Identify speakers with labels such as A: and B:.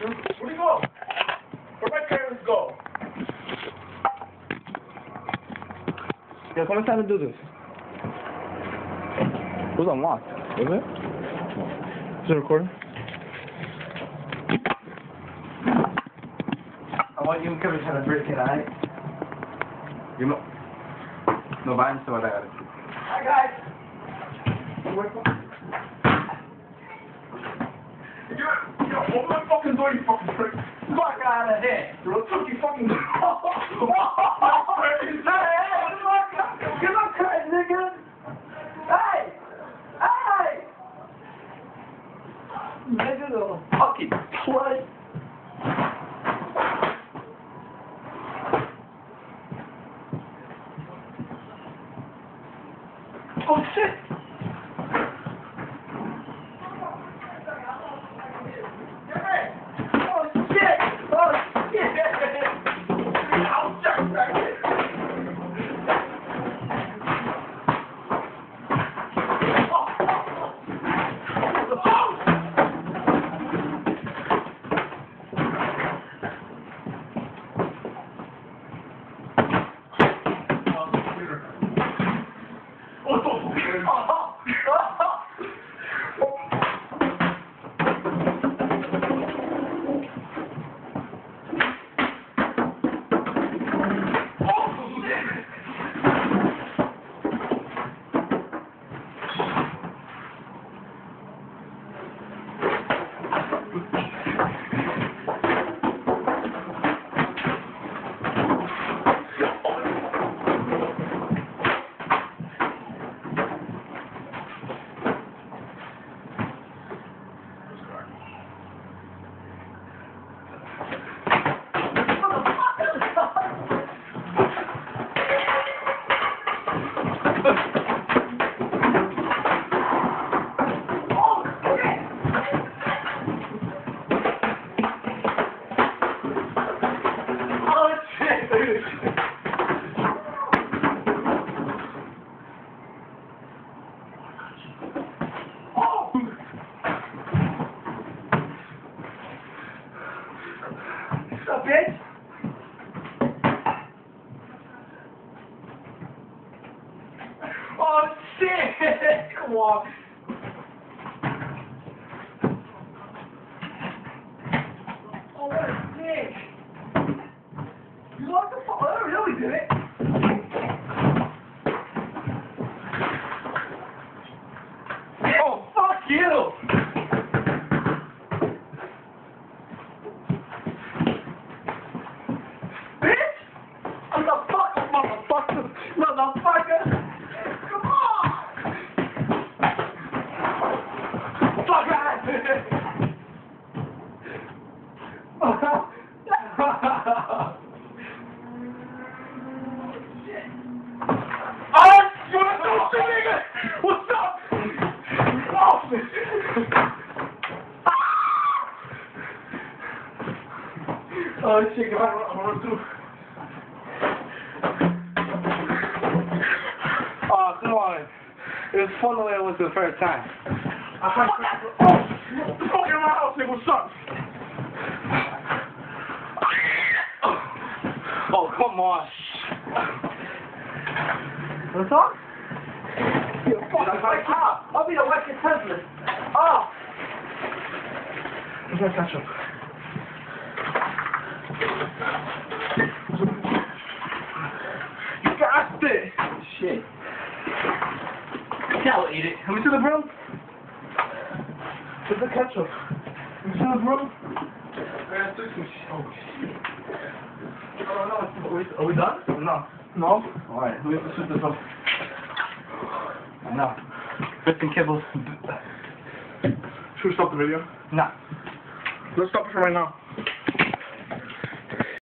A: Where do you go? Where my parents go?
B: Yeah, come inside and do this. It was unlocked, was it? Is it recording?
C: I want you and Kevin trying to break it, alright? You know. No, va a sobrar.
A: Hi, guys. You, you open my fucking door, you fucking prick. Fuck out of here. You took you fucking.
C: You're not crazy, nigga. Hey! Hey! Nigga, little fucking slut. Oh shit! Oh shit! Oh shit!
A: I'll jump back in. Oh shit! Oh! What's up, bitch? Oh shit! Come on. Oh, what a dick! You locked the phone? I really did it. Oh, fuck you! Bitch! Motherfucker, motherfucker, motherfucker! Come on! Fuck out! Oh, you wanna do shit, nigga? What's up? Oh, oh shit, come on, I'm gonna do.
B: Oh, come on. It was fun the way it was the first time.
A: I oh, what the fuck in my house, nigga? What's up?
B: Oh, come on.
C: What's up?
A: You're fucking like
C: Ah, I'll be the wicked husband. Oh!
A: Where's my ketchup? You got it!
C: Shit. Yeah, I'll eat it.
A: Let me see the broom. Where's the ketchup? Let me see the broom. Man, took some shit. Oh, shit. No. Are we, are we done? No. No? Alright, let me switch this up.
C: No. Bits and kibbles.
A: Should we stop the video?
C: No.
A: Let's stop it for right now.